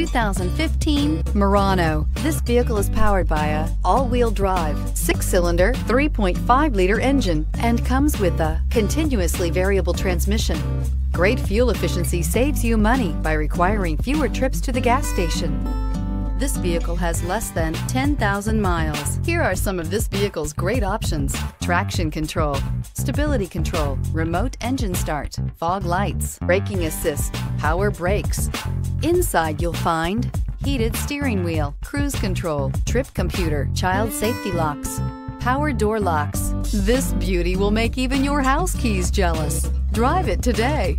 2015 Murano. This vehicle is powered by a all-wheel drive, six-cylinder, 3.5-liter engine and comes with a continuously variable transmission. Great fuel efficiency saves you money by requiring fewer trips to the gas station. This vehicle has less than 10,000 miles. Here are some of this vehicle's great options. Traction control, stability control, remote engine start, fog lights, braking assist, power brakes. Inside you'll find heated steering wheel, cruise control, trip computer, child safety locks, power door locks. This beauty will make even your house keys jealous. Drive it today.